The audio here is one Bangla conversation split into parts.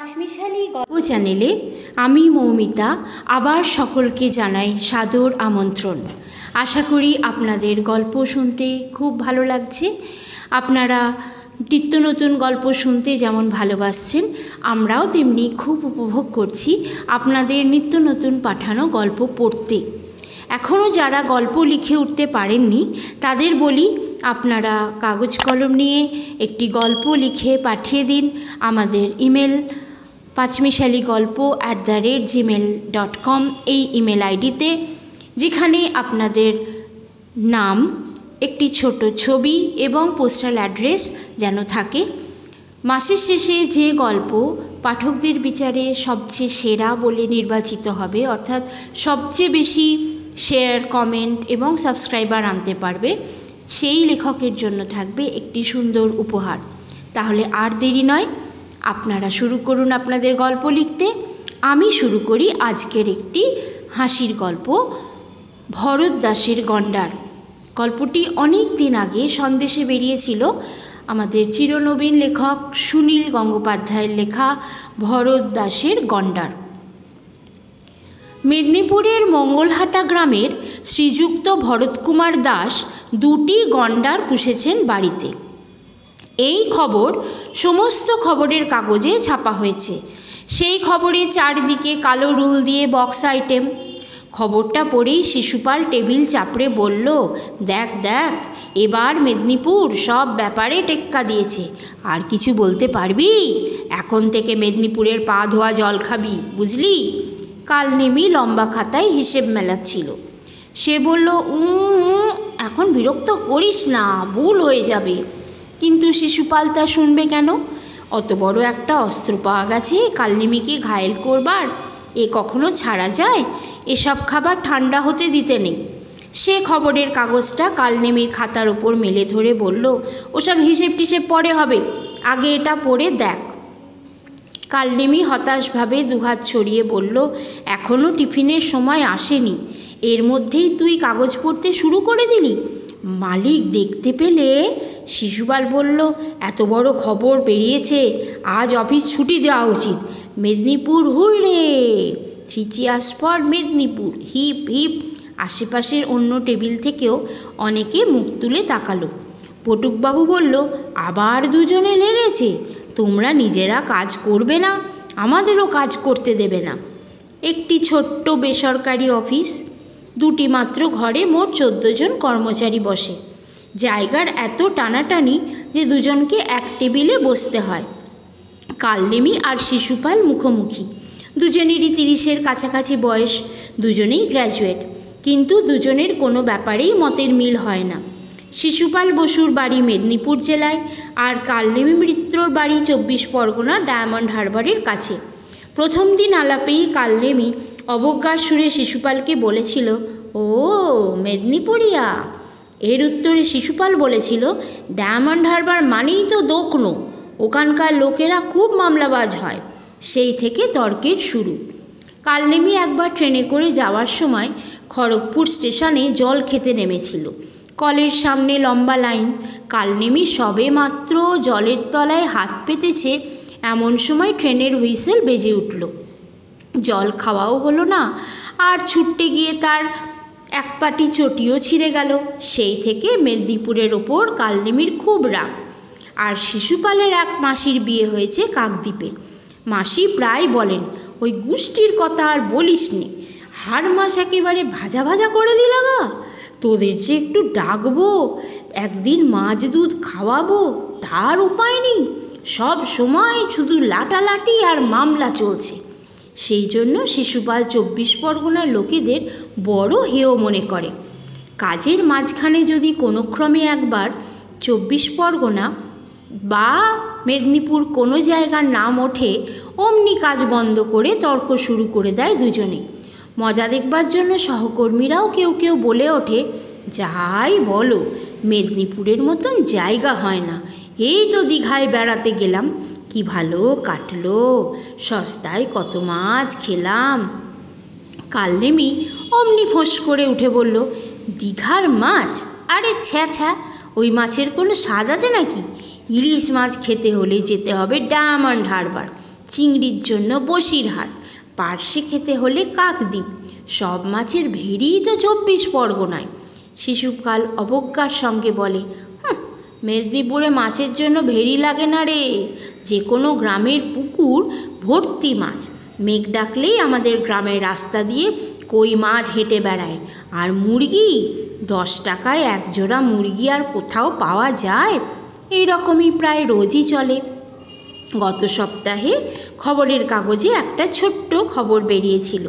পাঁচমিশালি গল্প চ্যানেলে আমি, মৌমিতা, আবার সকলকে জানাই সাদর আমন্ত্রণ। আশা করি আপনাদের গল্প শুনতে খুব ভালো লাগছে। আপনারা নিত্য নতুন গল্প শুনতে যেমন ভালোবাসছেন, আমরাও তেমনি খুব উপভোগ করছি আপনাদের নিত্য নতুন পাঠানো গল্প পড়তে। এখনও যারা গল্প লিখে উঠতে পারেননি, তাদের বলি আপনারা কাগজ কলম নিয়ে একটি গল্প লিখে পাঠিয়ে দিন। আমাদের email Panchmishali Golpo at the rate gmail dot com এই ইমেল আইডিতে, যেখানে আপনাদের নাম, একটি ছোট ছবি এবং পোস্টাল অ্যাড্রেস যেন থাকে। মাসের শেষে যে গল্প পাঠকদের বিচারে সবচেয়ে সেরা বলে নির্বাচিত হবে, অর্থাৎ সবচেয়ে বেশি শেয়ার কমেন্ট এবং সাবস্ক্রাইবার আনতে পারবে, সেই লেখকের জন্য থাকবে একটি সুন্দর উপহার। তাহলে আর দেরি নয়। আপনারা শুরু করুন আপনাদের গল্প লিখতে। আমি শুরু করি আজকের একটি হাসির গল্প, ভরত দাসের গন্ডার। গল্পটি অনেক দিন আগে সন্দেশে বেরিয়েছিল আমাদের চিরনবীন লেখক সুনীল গঙ্গোপাধ্যায়ের লেখা ভরত দাসের গন্ডার। মেদিনীপুরের মঙ্গলহাটা গ্রামের শ্রীযুক্ত ভরতকুমার দাস দুটি গন্ডার পুষেছেন বাড়িতে। এই খবর সমস্ত খবরের কাগজে ছাপা হয়েছে। সেই খবরে চারদিকে কালো রুল দিয়ে বক্স আইটেম খবরটা পড়েই শিশুপাল টেবিল চাপড়ে বলল, দেখ দেখ, এবার মেদিনীপুর সব ব্যাপারে টেক্কা দিয়েছে। আর কিছু বলতে পারবি? এখন থেকে মেদিনীপুরের পা ধোয়া জল খাবি, বুঝলি? কাল নেমি লম্বা খাতায় হিসেব মেলাচ্ছিল সে বলল উঁ এখন বিরক্ত করিস না, ভুল হয়ে যাবে। কিন্তু শিশুপাল তা শুনবে কেন? অত বড় একটা অস্ত্র পাওয়া গেছে, কালনিমিকে ঘায়েল করবার। এ কখনো ছাড়া যায়? এসব খাবার ঠান্ডা হতে দিতে নেই। সে খবরের কাগজটা কালনেমির খাতার ওপর মেলে ধরে বলল, ওসব হিসেব টিসেব পরে হবে, আগে এটা পড়ে দেখ। কালনেমি হতাশভাবে দুহাত ছড়িয়ে বলল এখনও টিফিনের সময় আসেনি, এর মধ্যেই তুই কাগজ পড়তে শুরু করে দিলি? মালিক দেখতে পেলে শিশুপাল বলল, এত বড় খবর বেরিয়েছে, আজ অফিস ছুটি দেওয়া উচিত। Medinipur, hurray! Three cheers for Medinipur. Hip hip. আশেপাশের অন্য টেবিল থেকেও অনেকে মুখ তুলে তাকালো। পটুকবাবু বলল, আবার দুজনে লেগেছে। তোমরা নিজেরা কাজ করবে না, আমাদেরও কাজ করতে দেবে না। একটি ছোট্ট বেসরকারি অফিস, দুটি মাত্র ঘরে মোট চোদ্দ জন কর্মচারী বসে। জায়গার এত টানাটানি যে দুজনকে এক টেবিলে বসতে হয়। কালনেমি আর শিশুপাল মুখোমুখি। দুজনেরই তিরিশের কাছাকাছি বয়স, দুজনেই গ্র্যাজুয়েট কিন্তু দুজনের কোনো ব্যাপারেই মতের মিল হয় না। শিশুপাল বসুর বাড়ি মেদিনীপুর জেলায় আর কালনেমি মিত্রর বাড়ি চব্বিশ পরগনা ডায়মন্ড হারবারের কাছে। প্রথম দিন আলাপেই কালনেমি অবজ্ঞার সুরে শিশুপালকে বলেছিল, ও, মেদিনীপুরিয়া। এর উত্তরে শিশুপাল বলেছিল, ডায়মন্ড হারবার মানেই তো দোকনো। ওখানকার লোকেরা খুব মামলাবাজ হয়। সেই থেকে তর্কের শুরু। কালনেমি একবার ট্রেনে করে যাওয়ার সময় খড়গপুর স্টেশনে জল খেতে নেমেছিল। কলের সামনে লম্বা লাইন। কালনেমি সবে মাত্র জলের তলায় হাত পেতেছে এমন সময় ট্রেনের হুইসেল বেজে উঠল। জল খাওয়াও হলো না। আর ছুটতে গিয়ে তার এক পাটি চটিও ছিঁড়ে গেল। সেই থেকে মেদিনীপুরের ওপর কালনেমির খুব রাগ। আর শিশুপালের এক মাসির বিয়ে হয়েছে কাকদ্বীপে। মাসি প্রায় বলেন, ওই গুষ্টির কথা আর বলিস নি। হার মাস একেবারে ভাজা ভাজা করে দিল গা। তোদের যে একটু ডাকবো, একদিন মাছ দুধ খাওয়াবো, তার উপায় নেই। সব সময় শুধু লাটালাটি আর মামলা চলছে। সেই জন্য শিশুপাল চব্বিশ পরগনার লোকেদের বড় হেয় মনে করে। কাজের মাঝখানে যদি কোনো ক্রমে একবার চব্বিশ পরগনা বা মেদিনীপুর কোনো জায়গার নাম ওঠে, অমনি কাজ বন্ধ করে তর্ক শুরু করে দেয় দুজনে। মজা দেখবার জন্য সহকর্মীরাও কেউ কেউ বলে ওঠে, যাই বলো, মেদিনীপুরের মতন জায়গা হয় না। এই তো দীঘায় বেড়াতে গেলাম। কি ভালো কাটলো? সস্তায় কত মাছ খেলাম? কাল নেমি অমনি ফোঁস করে উঠে বলল দীঘার মাছ? আরে ছ্যা ছ্যা ওই মাছের কোনো স্বাদ আছে নাকি? ইলিশ মাছ খেতে হলে যেতে হবে ডায়মন্ড হারবার চিংড়ির জন্য বসিরহাট পার্শে খেতে হলে কাকদ্বীপ সব মাছের ভেড়িই তো চব্বিশ পরগনায়। শিশুকাল অবজ্ঞার সঙ্গে বলে "হুঁ, মেদিনীপুরে মাছের জন্য ভেরি লাগে না রে। যে কোনো গ্রামের পুকুর, ভর্তি মাছ। মেঘ ডাকলেই আমাদের গ্রামের রাস্তা দিয়ে কই মাছ হেঁটে বেড়ায়। আর মুরগি? দশ টাকায় এক জোড়া মুরগি আর কোথাও পাওয়া যায়? এই রকমই প্রায় রোজই চলে। গত সপ্তাহে খবরের কাগজে একটা ছোট্ট খবর বেরিয়েছিল।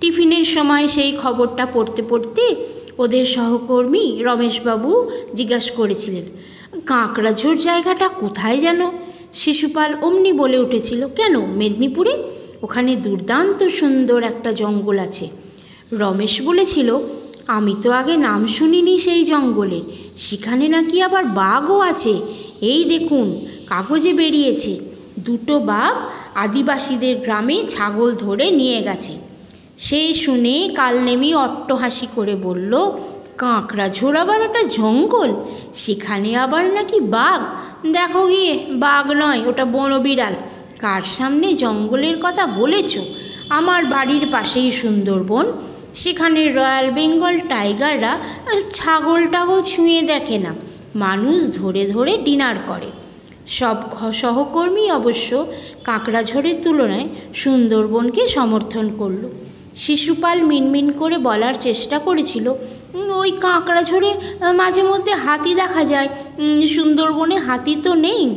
টিফিনের সময় সেই খবরটা পড়তে পড়তে ওদের সহকর্মী রমেশবাবু জিজ্ঞাসা করেছিলেন কাঁকড়াঝোড় জায়গাটা কোথায় যেন? শিশুপাল অমনি বলে উঠেছিল, কেন মেদিনীপুরে? ওখানে দুর্দান্ত সুন্দর একটা জঙ্গল আছে। রমেশ বলেছিল, আমি তো আগে নাম শুনিনি সেই জঙ্গলের সেখানে নাকি আবার বাঘও আছে। এই দেখুন, কাগজে বেরিয়েছে। দুটো বাঘ আদিবাসীদের গ্রামে ছাগল ধরে নিয়ে গেছে। সেই শুনে কালনেমি অট্টহাসি করে বলল কাঁকড়া আবার একটা জঙ্গল সেখানে আবার নাকি বাঘ? দেখো গিয়ে বাঘ নয় ওটা বনবিড়াল। কার সামনে জঙ্গলের কথা বলেছ? আমার বাড়ির পাশেই সুন্দরবন। সেখানে রয়্যাল বেঙ্গল টাইগাররা ছাগল টাগল ছুঁয়ে দেখে না। মানুষ ধরে ধরে ডিনার করে। সব সহকর্মী অবশ্য কাঁকড়াঝড়ের তুলনায় সুন্দরবনকে সমর্থন করল। শিশুপাল মিনমিন করে বলার চেষ্টা করেছিল "উম, ওই কাঁকড়াঝড়ে মাঝে মধ্যে হাতি দেখা যায়। সুন্দরবনে হাতি তো নেই।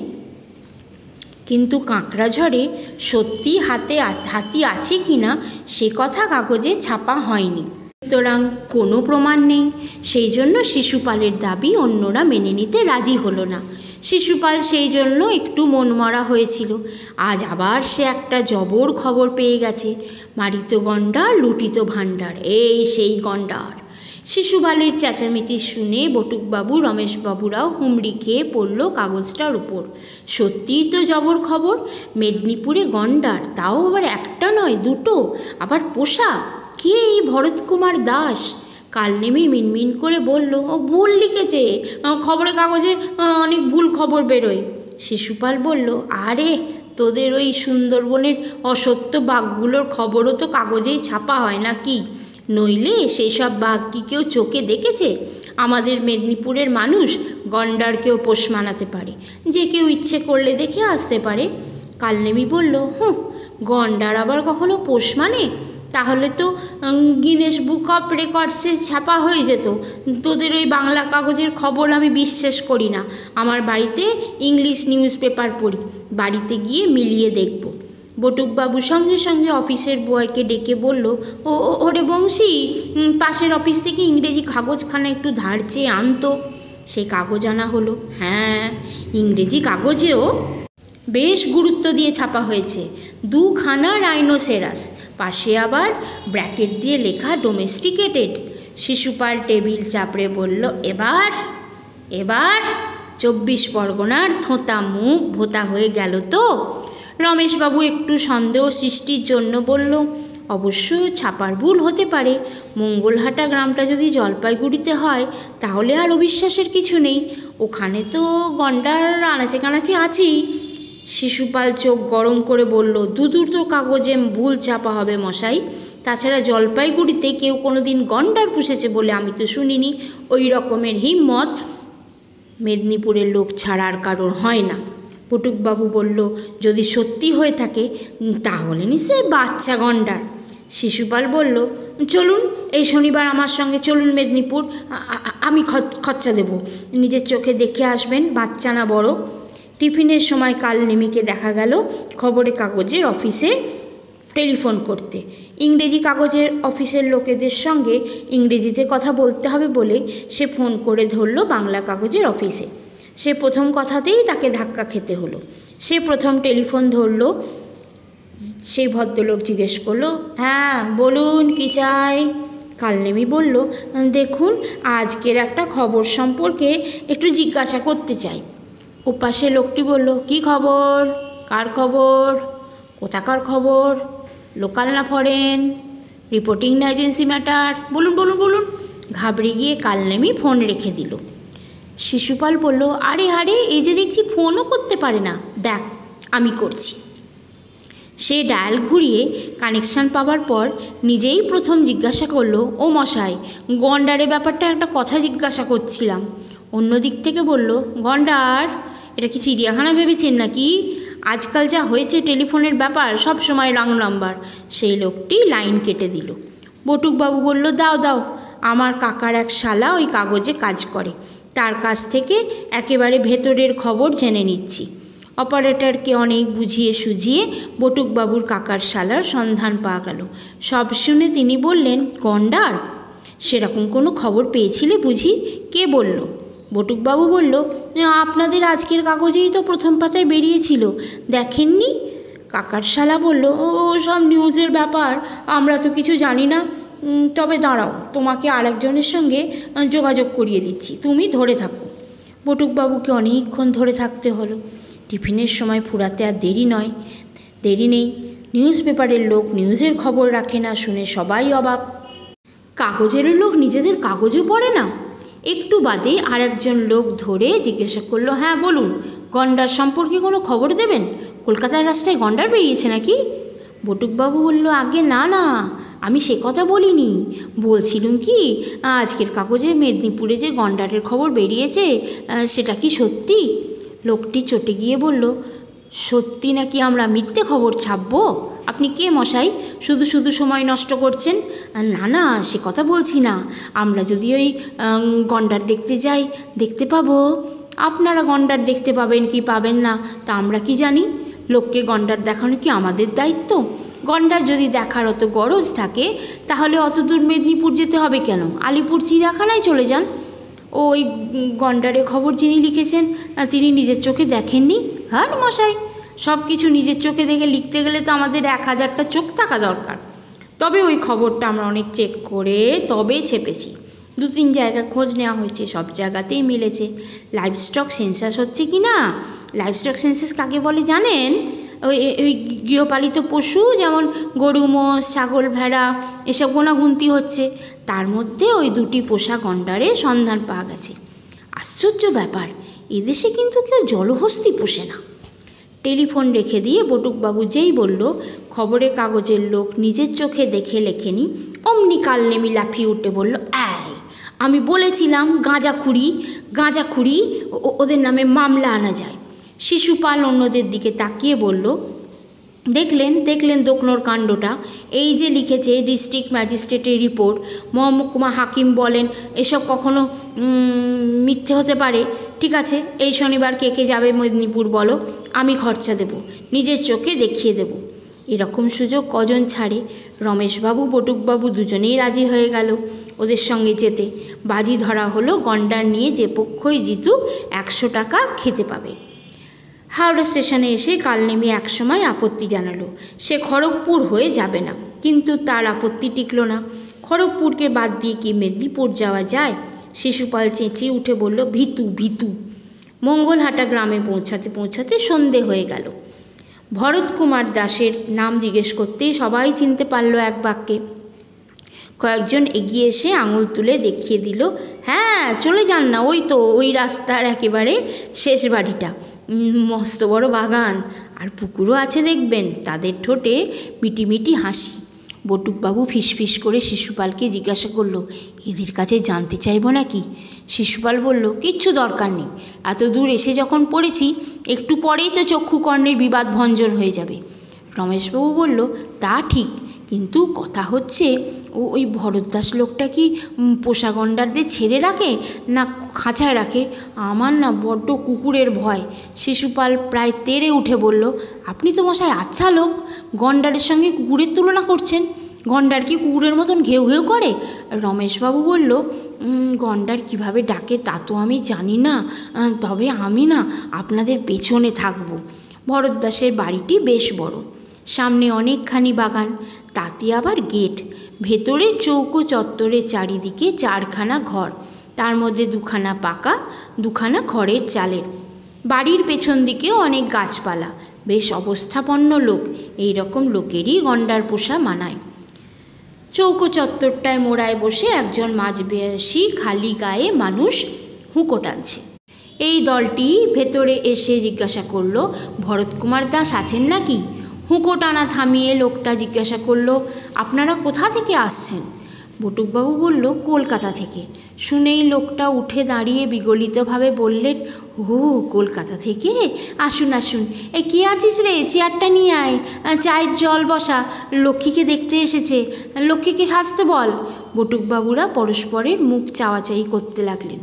কিন্তু কাঁকড়াঝড়ে সত্যি হাতে হাতি আছে কি না সে কথা কাগজে ছাপা হয়নি। সুতরাং কোনো প্রমাণ নেই। সেই জন্য শিশুপালের দাবি অন্যরা মেনে নিতে রাজি হলো না। শিশুপাল সেই জন্য একটু মনমরা হয়েছিল। আজ আবার সে একটা জবর খবর পেয়ে গেছে। মারিত গণ্ডার লুটিত ভাণ্ডার এই সেই গণ্ডার। শিশুপালের চেঁচামেচি শুনে বটুকবাবু, রমেশবাবুরাও হুমড়ি খেয়ে পড়ল কাগজটার উপর। সত্যিই তো জবর খবর, মেদিনীপুরে গণ্ডার তাও আবার একটা নয়, দুটো, আবার পোষা কে এই ভরতকুমার দাস? কাল নেমে মিনমিন করে বলল, ও, ভুল লিখেছে খবরের কাগজে অনেক ভুল খবর বেরোয়। শিশুপাল বলল, আরে, তোদের ওই সুন্দরবনের অসত্য বাঘগুলোর খবরও তো কাগজেই ছাপা হয় না কি নইলে সেই সব বাঘ কি কেউ চোখে দেখেছে? আমাদের মেদিনীপুরের মানুষ গন্ডারকেও পোষ মানাতে পারে। যে কেউ ইচ্ছে করলে দেখে আসতে পারে। কালনেমি বলল, হুঁ, গন্ডার আবার কখনো পোষ মানে? তাহলে তো গিনেস বুক অফ রেকর্ডসে ছাপা হয়ে যেত। তোদের ওই বাংলা কাগজের খবর আমি বিশ্বাস করি না। আমার বাড়িতে ইংলিশ নিউজ পেপার পড়ি। বাড়িতে গিয়ে মিলিয়ে দেখব। বটুকবাবু সঙ্গে সঙ্গে অফিসের বয়কে ডেকে বলল, ও ওরে বংশী পাশের অফিস থেকে ইংরেজি কাগজখানা একটু ধার চেয়ে আনতো। সেই কাগজ আনা হলো। হ্যাঁ ইংরেজি কাগজেও বেশ গুরুত্ব দিয়ে ছাপা হয়েছে। দুখানা রাইনোসেরাস, পাশে আবার ব্র্যাকেট দিয়ে লেখা ডোমেস্টিকেটেড শিশুপাল টেবিল চাপড়ে বলল, এবার এবার চব্বিশ পরগনার থোঁতা মুখ ভোতা হয়ে গেল তো? রমেশবাবু একটু সন্দেহ সৃষ্টির জন্য বলল, অবশ্য ছাপার ভুল হতে পারে। মঙ্গলহাটা গ্রামটা যদি জলপাইগুড়িতে হয়, তাহলে আর অবিশ্বাসের কিছু নেই। ওখানে তো গন্ডার আনাচে কানাচে আছেই। শিশুপাল চোখ গরম করে বলল দু দুটো কাগজে ভুল চাপা হবে মশাই। তাছাড়া জলপাইগুড়িতে কেউ কোনো দিন গন্ডার পুষেছে বলে আমি তো শুনিনি। ওই রকমের হিম্মত। মেদিনীপুরের লোক ছাড়া আর কারোর হয় না। পটুকবাবু বলল, যদি সত্যি হয়ে থাকে তাহলে নিশ্চয়ই বাচ্চা গন্ডার। শিশুপাল বলল, চলুন, এই শনিবার আমার সঙ্গে চলুন মেদিনীপুর। আমি খরচা দেব। নিজের চোখে দেখে আসবেন, বাচ্চা না বড়। টিফিনের সময় কাল নেমিকে দেখা গেল খবরের কাগজের অফিসে টেলিফোন করতে। ইংরেজি কাগজের অফিসের লোকেদের সঙ্গে ইংরেজিতে কথা বলতে হবে বলে সে ফোন করে ধরল বাংলা কাগজের অফিসে। সে প্রথম কথাতেই তাকে ধাক্কা খেতে হলো। সে প্রথম টেলিফোন ধরলো। সেই ভদ্রলোক জিজ্ঞেস করল হ্যাঁ বলুন, কি চাই? কালনেমি বলল, দেখুন, আজকের একটা খবর সম্পর্কে একটু জিজ্ঞাসা করতে চাই। ওপাশে লোকটি বলল, কি খবর? কার খবর? কোথাকার খবর? লোকাল না ফরেন? রিপোর্টিং না এজেন্সি ম্যাটার? বলুন বলুন বলুন। ঘাবড়ে গিয়ে কালনেমি ফোন রেখে দিল। শিশুপাল বলল, আরে আরে, এই যে দেখছি ফোনও করতে পারে না। দেখ, আমি করছি। সে ডায়াল ঘুরিয়ে কানেকশান পাওয়ার পর নিজেই প্রথম জিজ্ঞাসা করল, ও মশাই, গন্ডারে ব্যাপারটা একটা কথা জিজ্ঞাসা করছিলাম। অন্য দিক থেকে বলল, গন্ডার, এটা কি চিড়িয়াখানা ভেবেছেন নাকি? আজকাল যা হয়েছে টেলিফোনের ব্যাপার, সব সময় রং নাম্বার। সেই লোকটি লাইন কেটে দিল। বটুকবাবু বলল, দাও দাও, আমার কাকার এক শালা ওই কাগজে কাজ করে। তার কাছ থেকে একেবারে ভেতরের খবর জেনে নিচ্ছি। অপারেটরকে অনেক বুঝিয়ে সুঝিয়ে বটুকবাবুর কাকার শালার সন্ধান পাওয়া গেল। সব শুনে তিনি বললেন, গন্ডার, সেরকম কোনো খবর পেয়েছিলে বুঝি? কে বলল? বটুকবাবু বলল, আপনাদের আজকের কাগজেই তো প্রথম পাতায় বেরিয়েছিল, দেখেননি? কাকার শালা বলল, ও সব নিউজের ব্যাপার, আমরা তো কিছু জানি না। তবে দাঁড়াও, তোমাকে আরেকজনের সঙ্গে যোগাযোগ করিয়ে দিচ্ছি। তুমি ধরে থাকো। বটুকবাবুকে অনেকক্ষণ ধরে থাকতে হলো। টিফিনের সময় ফুরাতে আর দেরি নয়। দেরি নেই। নিউজ পেপারের লোক নিউজের খবর রাখে না, শুনে সবাই অবাক। কাগজের লোক নিজেদের কাগজও পড়ে না। একটু বাদে আরেকজন লোক ধরে জিজ্ঞাসা করল হ্যাঁ বলুন, গন্ডার সম্পর্কে কোনো খবর দেবেন? কলকাতার রাস্তায় গন্ডার বেরিয়েছে নাকি? বটুকবাবু বলল, আগে না না আমি সে কথা বলিনি। বলছিলুম কি, আজকের কাগজে মেদিনীপুরে যে গন্ডারের খবর বেরিয়েছে সেটা কি সত্যি? লোকটি চটে গিয়ে বলল, সত্যি নাকি আমরা মিথ্যে খবর ছাপবো? আপনি কে মশাই? শুধু শুধু সময় নষ্ট করছেন? না না, সে কথা বলছি না। আমরা যদি ওই গন্ডার দেখতে যাই, দেখতে পাবো। আপনারা গন্ডার দেখতে পাবেন কি পাবেন না, তা আমরা কি জানি? লোককে গন্ডার দেখানো কি আমাদের দায়িত্ব? গন্ডার যদি দেখার অত গরজ থাকে, তাহলে অত দূর মেদিনীপুর যেতে হবে কেন? আলিপুর চিড়িয়াখানায় চলে যান। ও ওই গন্ডারে খবর যিনি লিখেছেন তিনি নিজের চোখে দেখেননি। হার মশাই সব কিছু নিজের চোখে দেখে লিখতে গেলে তো আমাদের এক হাজারটা চোখ থাকা দরকার। তবে ওই খবরটা আমরা অনেক চেক করে তবে ছেপেছি। দু তিন জায়গায় খোঁজ নেওয়া হয়েছে, সব জায়গাতেই মিলেছে। লাইভ স্টক সেন্সাস হচ্ছে কি না লাইভস্টক সেন্সাস কাকে বলে জানেন? ওই ওই গৃহপালিত পশু, যেমন গরু, মোষ, ছাগল, ভেড়া, এসব গোনাগুনতি হচ্ছে। তার মধ্যে ওই দুটি পোষা গন্ডারে সন্ধান পাওয়া গেছে। আশ্চর্য ব্যাপার, এদেশে কিন্তু কেউ জলহস্তি পোষে না। টেলিফোন রেখে দিয়ে বটুকবাবু যেই বলল, খবরের কাগজের লোক নিজের চোখে দেখে লেখেনি, অমনি কাল নেমি লাফিয়ে উঠে বলল, এই, আমি বলেছিলাম গাঁজাখুরি গাঁজাখুরি ও- ওদের নামে মামলা আনা যায়। শিশুপাল অন্যদের দিকে তাকিয়ে বলল, দেখলেন দেখলেন দোকনোর কাণ্ডটা। এই যে লিখেছে ডিস্ট্রিক্ট ম্যাজিস্ট্রেটের রিপোর্ট, মহকুমা হাকিম বলেন, এসব কখনো মিথ্যে হতে পারে। ঠিক আছে, এই শনিবার কে কে যাবে মেদিনীপুর বলো, আমি খরচা দেব, নিজের চোখে দেখিয়ে দেব। এরকম সুযোগ কজন ছাড়ে? রমেশবাবু, বটুকবাবু দুজনেই রাজি হয়ে গেল ওদের সঙ্গে যেতে। বাজি ধরা হলো গন্ডার নিয়ে যে পক্ষই জিতুক, একশো টাকা খেতে পাবে। হাওড়া স্টেশনে এসে কাল নেমে একসময় আপত্তি জানালো। সে খড়গপুর হয়ে যাবে না। কিন্তু তার আপত্তি টিকল না। খড়গপুরকে বাদ দিয়ে কি মেদিনীপুর যাওয়া যায়? শিশুপাল চেঁচিয়ে উঠে বলল, ভিতু ভিতু। মঙ্গলহাটা গ্রামে পৌঁছাতে পৌঁছাতে সন্ধে হয়ে গেল। ভরত কুমার দাসের নাম জিজ্ঞেস করতেই সবাই চিনতে পারল এক বাক্যে। কয়েকজন এগিয়ে এসে আঙুল তুলে দেখিয়ে দিল হ্যাঁ চলে যান না। ওই তো, ওই রাস্তার একেবারে শেষ বাড়িটা। মস্ত বড় বাগান। আর পুকুরও আছে দেখবেন, তাদের ঠোঁটে মিটি মিটি হাসি। বটুকবাবু ফিসফিস করে শিশুপালকে জিজ্ঞাসা করল, এদের কাছে জানতে চাইব নাকি? শিশুপাল বলল, কিচ্ছু দরকার নেই। এত দূর এসে যখন পড়েছি, একটু পরেই তো চক্ষুকর্ণের বিবাদ ভঞ্জন হয়ে যাবে। রমেশবাবু বলল, তা ঠিক। কিন্তু কথা হচ্ছে ও ওই ভরতদাস লোকটা কি পোষা গন্ডারদের ছেড়ে রাখে না খাঁচায় রাখে? আমার না বড্ড কুকুরের ভয়। শিশুপাল প্রায় তেড়ে উঠে বলল আপনি তো মশাই আচ্ছা লোক গন্ডারের সঙ্গে কুকুরের তুলনা করছেন? গন্ডার কি কুকুরের মতন ঘেউ ঘেউ করে? রমেশবাবু বলল "উম, গন্ডার কীভাবে ডাকে তা তো আমি জানি না তবে আমি না আপনাদের পেছনে থাকব। ভরতদাসের বাড়িটি বেশ বড়। সামনে অনেকখানি বাগান তাতে আবার গেট। ভেতরে চৌকো চত্বরে চারিদিকে চারখানা ঘর। তার মধ্যে দুখানা পাকা, দুখানা খড়ের চালের। বাড়ির পেছন দিকেও অনেক গাছপালা। বেশ অবস্থাপন্ন লোক। এই রকম লোকেরই গন্ডার পোষা মানায়। চৌকো চত্বরটায় মোড়ায় বসে একজন মাঝবয়সী খালি গায়ে মানুষ হুঁকো টানছে। এই দলটি ভেতরে এসে জিজ্ঞাসা করল ভরত কুমার দাস আছেন নাকি? হুঁকো টানা থামিয়ে লোকটা জিজ্ঞাসা করল, আপনারা কোথা থেকে আসছেন? বটুকবাবু বলল, কলকাতা থেকে। শুনেই লোকটা উঠে দাঁড়িয়ে বিগলিতভাবে বললেন ও কলকাতা থেকে? আসুন আসুন। এ, কে আছিস রে? চেয়ারটা নিয়ে আয়। চায়ের জল বসা। লক্ষ্মীকে দেখতে এসেছে। লক্ষ্মীকে সাজতে বল। বটুকবাবুরা পরস্পরের মুখ চাওয়াচাই করতে লাগলেন।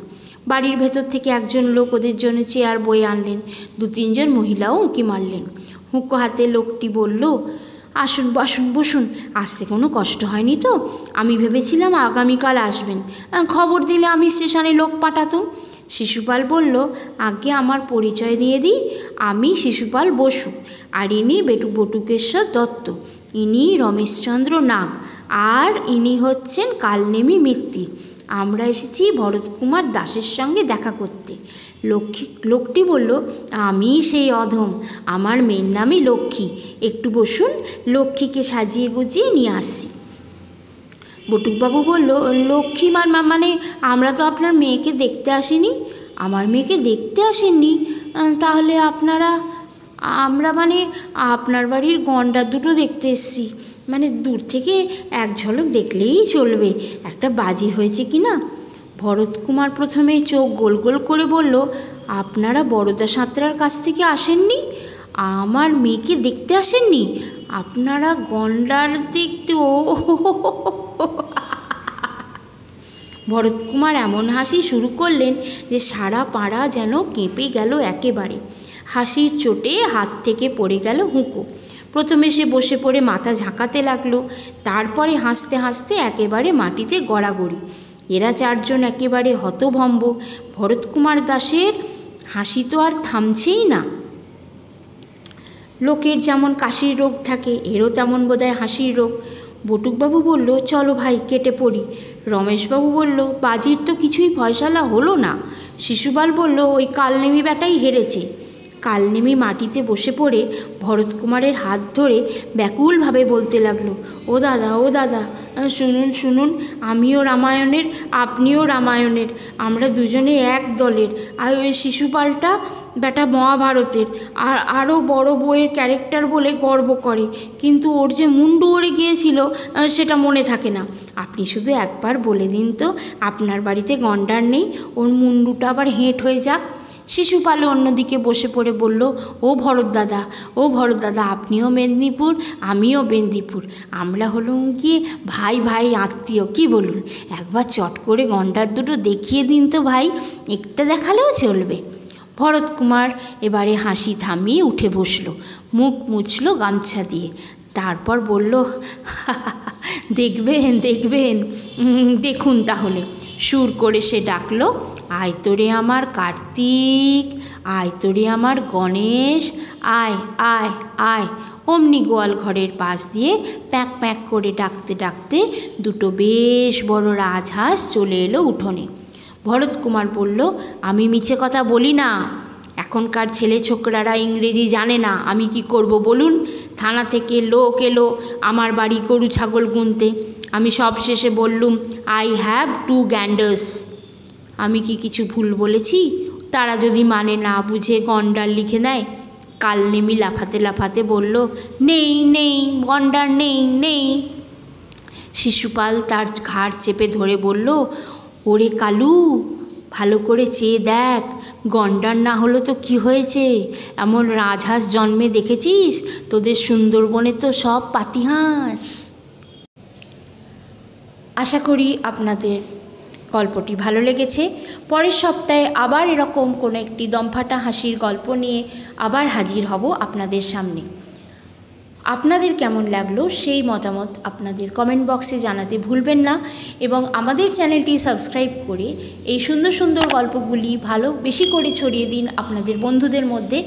বাড়ির ভেতর থেকে একজন লোক ওদের জন্য চেয়ার বয়ে আনলেন। দু তিনজন মহিলাও উঁকি মারলেন। হুঁকো হাতে লোকটি বলল, আসুন, বসুন বসুন। আসতে কোনো কষ্ট হয়নি তো? আমি ভেবেছিলাম আগামীকাল আসবেন। খবর দিলে আমি স্টেশনে লোক পাঠাতাম। শিশুপাল বলল, আগে আমার পরিচয় দিয়ে দিই। আমি শিশুপাল বসু আর ইনি বেটু বটুকেশ্বর দত্ত। ইনি রমেশচন্দ্র নাগ আর ইনি হচ্ছেন কালনেমি মিত্তি। আমরা এসেছি ভরতকুমার দাসের সঙ্গে দেখা করতে। লক্ষ্মী, লোকটি বলল, আমি সেই অধম, আমার মেয়ের নামই লক্ষ্মী। একটু বসুন, লক্ষ্মীকে সাজিয়ে গুজিয়ে নিয়ে আসছি। বটুকবাবু বলল, লক্ষ্মী মান মানে আমরা তো আপনার মেয়েকে দেখতে আসিনি। আমার মেয়েকে দেখতে আসেননি। তাহলে আপনারা, আমরা মানে আপনার বাড়ির গন্ডার দুটো দেখতে এসছি। মানে দূর থেকে এক ঝলক দেখলেই চলবে। একটা বাজি হয়েছে কি না ভরতকুমার প্রথমেই চোখ গোল গোল করে বলল, আপনারা বড়দা সাঁতরার কাছ থেকে আসেননি? আমার মেয়েকে দেখতে আসেননি? আপনারা গন্ডার দেখতে ও ভরতকুমার এমন হাসি শুরু করলেন যে সারা পাড়া যেন কেঁপে গেল একেবারে। হাসির চোটে হাত থেকে পড়ে গেল হুঁকো। প্রথমে সে বসে পড়ে মাথা ঝাঁকাতে লাগল, তারপরে হাসতে হাসতে একেবারে মাটিতে গড়াগড়ি। এরা চারজন একেবারে হতভম্ব। ভরতকুমার দাসের হাসি তো আর থামছেই না। লোকের যেমন কাশির রোগ থাকে, এরও তেমন বোধহয় হাসির রোগ। বটুকবাবু বলল, চলো ভাই, কেটে পড়ি। রমেশবাবু বলল, বাজির তো কিছুই ফয়সালা হলো না। শিশুপাল বলল, ওই কালনেমি ব্যাটাই হেরেছে। কালনেমি মাটিতে বসে পড়ে ভরতকুমারের হাত ধরে ব্যাকুলভাবে বলতে লাগল, ও দাদা ও দাদা শুনুন শুনুন, আমিও রামায়ণের, আপনিও রামায়ণের, আমরা দুজনে এক দলের। আর ওই শিশুপালটা ব্যাটা মহাভারতের, আর আরও বড় বইয়ের ক্যারেক্টার বলে গর্ব করে। কিন্তু ওর যে মুন্ডু ওড়ে গিয়েছিল সেটা মনে থাকে না। আপনি শুধু একবার বলে দিন তো, আপনার বাড়িতে গন্ডার নেই, ওর মুন্ডুটা আবার হেঁট হয়ে যাক। শিশুপালে অন্যদিকে বসে পড়ে বলল, ও ভরত দাদা, ও ভরত দাদা, আপনিও মেদিনীপুর, আমিও মেদিনীপুর আমরা হলুম গিয়ে ভাই ভাই, আত্মীয়, কি বলুন? একবার চট করে গন্ডার দুটো দেখিয়ে দিন তো ভাই, একটা দেখালেও চলবে। ভরত কুমার এবারে হাসি থামিয়ে উঠে বসল, মুখ মুছলো গামছা দিয়ে। তারপর বলল দেখবেন দেখবেন দেখুন তাহলে। সুর করে সে ডাকলো আয় তোরে আমার কার্তিক, আয় তোরে আমার গণেশ, আয় আয় আয়। অমনি গোয়াল ঘরের পাশ দিয়ে প্যাক প্যাক করে ডাকতে ডাকতে দুটো বেশ বড় রাজহাঁস চলে এলো উঠোনে। ভরত কুমার বলল, আমি মিছে কথা বলি না। এখনকার ছেলে ছোকরারা ইংরেজি জানে না। আমি কি করব বলুন? থানা থেকে লোক এলো আমার বাড়ি গরু ছাগল গুনতে। আমি সব শেষে বললুম আই হ্যাভ টু গ্যান্ডার্স আমি কি কিছু ভুল বলেছি? তারা যদি মানে না বুঝে গন্ডার লিখে নেয় কাল নেমি লাফাতে লাফাতে বলল, নেই নেই, গন্ডার নেই নেই। শিশুপাল তার ঘাড় চেপে ধরে বলল, ওরে কালু, ভালো করে চেয়ে দেখ। গন্ডার না হলো তো কি হয়েছে? এমন রাজহাঁস জন্মে দেখেছিস? তোদের সুন্দরবনে তো সব পাতিহাঁস। আশা করি আপনাদের গল্পটি ভালো লেগেছে। পরের সপ্তাহে আবার এরকম কোনো একটি দমফাটা হাসির গল্প নিয়ে আবার হাজির হব আপনাদের সামনে। আপনাদের কেমন লাগল সেই মতামত আপনাদের কমেন্ট বক্সে জানাতে ভুলবেন না এবং আমাদের চ্যানেলটি সাবস্ক্রাইব করে এই সুন্দর সুন্দর গল্পগুলি ভালো বেশি করে ছড়িয়ে দিন আপনাদের বন্ধুদের মধ্যে।